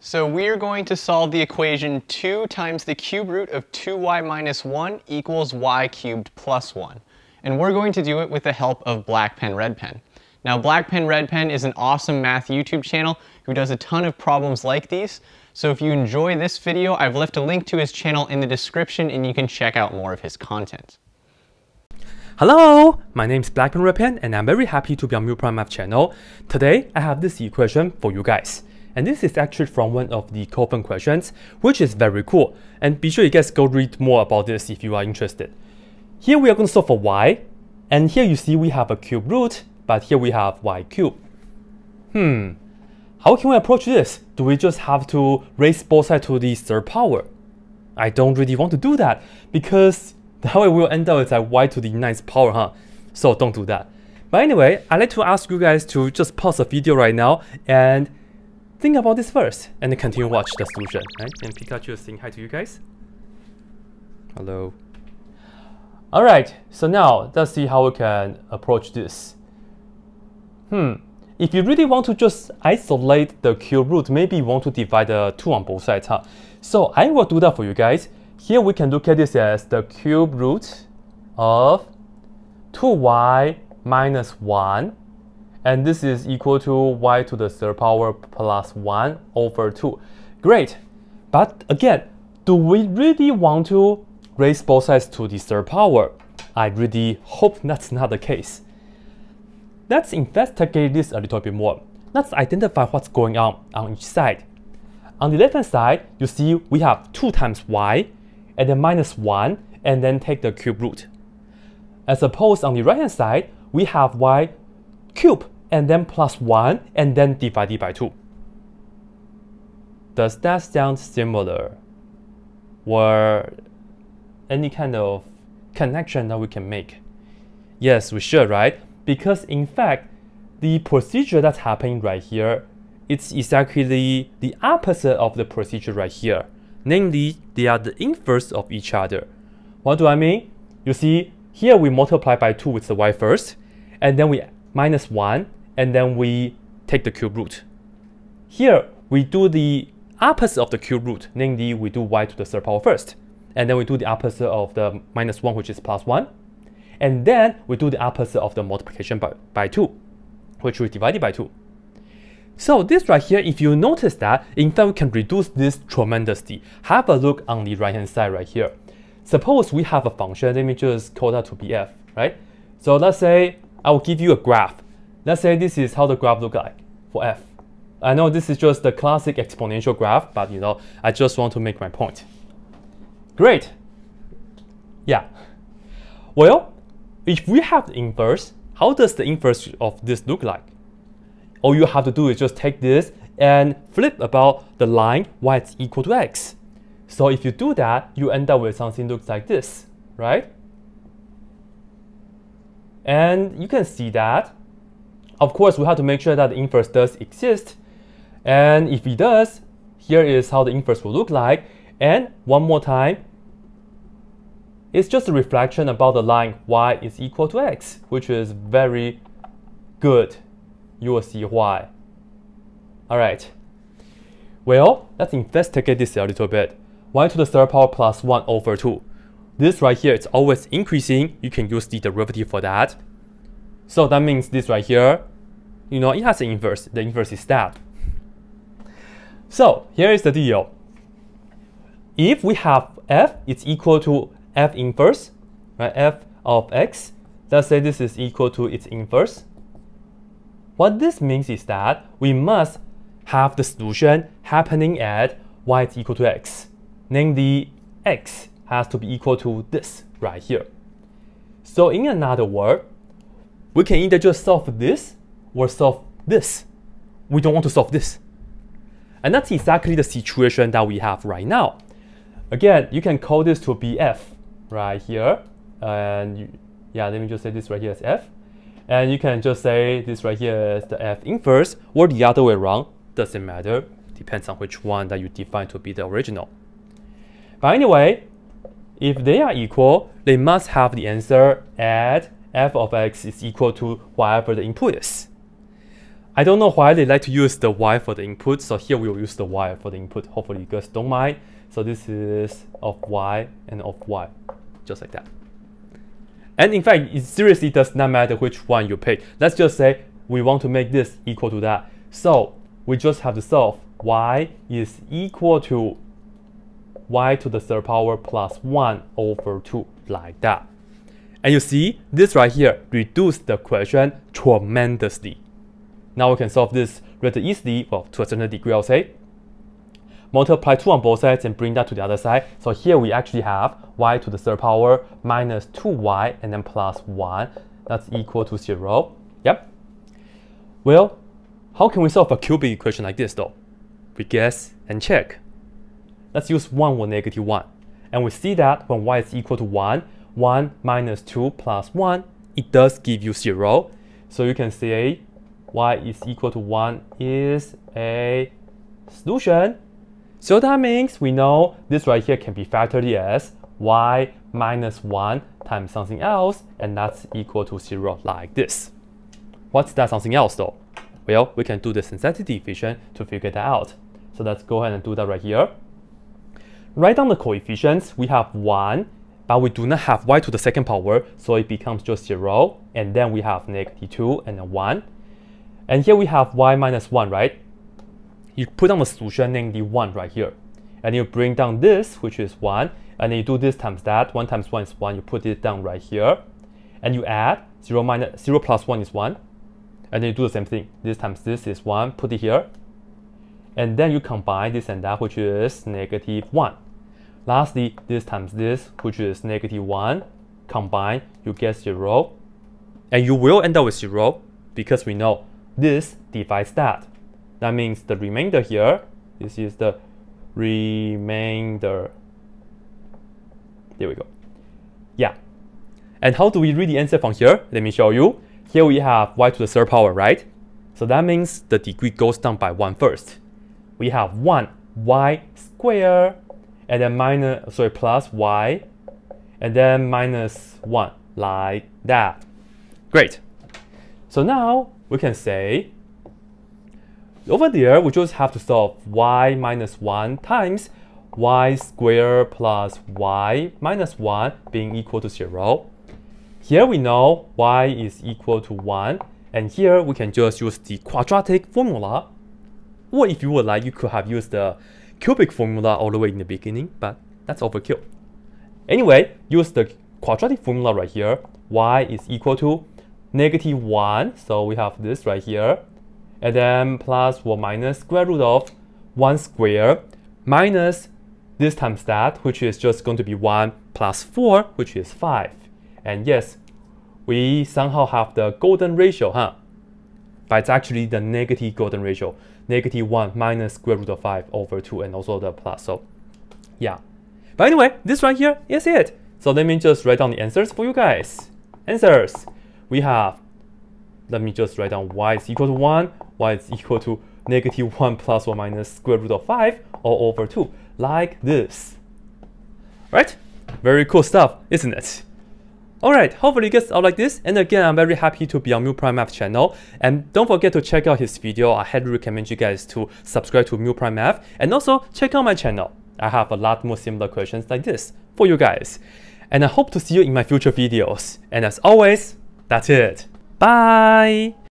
So we are going to solve the equation 2 times the cube root of 2y minus 1 equals y cubed plus 1. And we're going to do it with the help of blackpenredpen. Now blackpenredpen is an awesome math YouTube channel who does a ton of problems like these. So if you enjoy this video, I've left a link to his channel in the description and you can check out more of his content. Hello, my name is blackpenredpen and I'm very happy to be on Prime Math channel. Today I have this equation for you guys. And this is actually from one of the coffin questions, which is very cool. And be sure you guys go read more about this if you are interested. Here we are going to solve for y, and here you see we have a cube root, but here we have y cube. Hmm, how can we approach this? Do we just have to raise both sides to the third power? I don't really want to do that, because that way we'll end up with y to the ninth power, huh? So don't do that. But anyway, I'd like to ask you guys to just pause the video right now and think about this first and then continue watch the solution. Right? And Pikachu is saying hi to you guys. Hello. Alright, so now let's see how we can approach this. Hmm, if you really want to just isolate the cube root, maybe you want to divide the 2 on both sides. Huh? So I will do that for you guys. Here we can look at this as the cube root of 2y minus 1 and this is equal to y to the third power plus 1 over 2. Great, but again, do we really want to raise both sides to the third power? I really hope that's not the case. Let's investigate this a little bit more. Let's identify what's going on on each side. On the left hand side, you see we have 2 times y, and then minus 1, and then take the cube root. As opposed on the right hand side, we have y cube and then plus 1 and then divided by 2. Does that sound similar? Or any kind of connection that we can make? Yes, we should, right? Because in fact, the procedure that's happening right here, it's exactly the opposite of the procedure right here. Namely, they are the inverse of each other. What do I mean? You see, here we multiply by 2 with the y first, and then we minus 1, and then we take the cube root. Here, we do the opposite of the cube root, namely we do y to the third power first. And then we do the opposite of the minus 1, which is plus 1. And then we do the opposite of the multiplication by, by 2, which we divided by 2. So this right here, if you notice that, in fact, we can reduce this tremendously. Have a look on the right-hand side right here. Suppose we have a function, let me just call that to be f, right? So let's say I will give you a graph Let's say this is how the graph look like for f. I know this is just the classic exponential graph, but you know, I just want to make my point. Great. Yeah. Well, if we have the inverse, how does the inverse of this look like? All you have to do is just take this and flip about the line y is equal to x. So if you do that, you end up with something looks like this, right? And you can see that of course, we have to make sure that the inverse does exist. And if it does, here is how the inverse will look like. And one more time, it's just a reflection about the line y is equal to x, which is very good. You will see why. All right. Well, let's investigate this a little bit. y to the third power plus 1 over 2. This right here is always increasing. You can use the derivative for that. So that means this right here, you know, it has an inverse. The inverse is that. So here is the deal. If we have f, it's equal to f inverse, right? f of x. Let's say this is equal to its inverse. What this means is that we must have the solution happening at y is equal to x. Namely, x has to be equal to this right here. So in another word, we can either just solve this or solve this. We don't want to solve this. And that's exactly the situation that we have right now. Again, you can call this to be f right here. And you, yeah, let me just say this right here is f. And you can just say this right here is the f inverse or the other way around. Doesn't matter. Depends on which one that you define to be the original. But anyway, if they are equal, they must have the answer at f of x is equal to whatever the input is. I don't know why they like to use the y for the input, so here we will use the y for the input. Hopefully you guys don't mind. So this is of y and of y, just like that. And in fact, it seriously does not matter which one you pick. Let's just say we want to make this equal to that. So we just have to solve y is equal to y to the third power plus 1 over 2, like that. And you see, this right here reduced the question tremendously. Now we can solve this rather easily, well, to a certain degree, I'll say. Multiply 2 on both sides and bring that to the other side. So here we actually have y to the third power minus 2y and then plus 1. That's equal to 0. Yep. Well, how can we solve a cubic equation like this though? We guess and check. Let's use 1 with negative 1. And we see that when y is equal to 1, 1 minus 2 plus 1, it does give you 0. So you can say y is equal to 1 is a solution. So that means we know this right here can be factored as y minus 1 times something else, and that's equal to 0 like this. What's that something else though? Well, we can do the synthetic division to figure that out. So let's go ahead and do that right here. Write down the coefficients. We have 1, but we do not have y to the second power, so it becomes just 0. And then we have negative 2 and then 1. And here we have y minus 1, right? You put down the solution, namely 1 right here. And you bring down this, which is 1. And then you do this times that. 1 times 1 is 1. You put it down right here. And you add 0, minus, 0 plus 1 is 1. And then you do the same thing. This times this is 1. Put it here. And then you combine this and that, which is negative 1. Lastly, this times this, which is negative 1. Combine, you get 0. And you will end up with 0 because we know this divides that. That means the remainder here, this is the remainder. There we go. Yeah. And how do we read the answer from here? Let me show you. Here we have y to the third power, right? So that means the degree goes down by 1 first. We have 1 y squared, and then minus, sorry, plus y, and then minus 1, like that. Great. So now we can say, over there, we just have to solve y minus 1 times y squared plus y minus 1 being equal to 0. Here we know y is equal to 1, and here we can just use the quadratic formula. Or if you would like, you could have used the cubic formula all the way in the beginning, but that's overkill. Anyway, use the quadratic formula right here. y is equal to negative 1, so we have this right here, and then plus or minus square root of 1 square minus this times that, which is just going to be 1 plus 4, which is 5. And yes, we somehow have the golden ratio, huh? But it's actually the negative golden ratio, negative 1 minus square root of 5 over 2, and also the plus. So, yeah. But anyway, this right here is it. So let me just write down the answers for you guys. Answers we have, let me just write down y is equal to 1, y is equal to negative 1 plus or minus square root of 5 all over 2, like this. Right? Very cool stuff, isn't it? Alright, hopefully you guys all like this. And again, I'm very happy to be on Mu Prime Math channel. And don't forget to check out his video. I highly recommend you guys to subscribe to Mu Prime Math. And also check out my channel. I have a lot more similar questions like this for you guys. And I hope to see you in my future videos. And as always, that's it. Bye!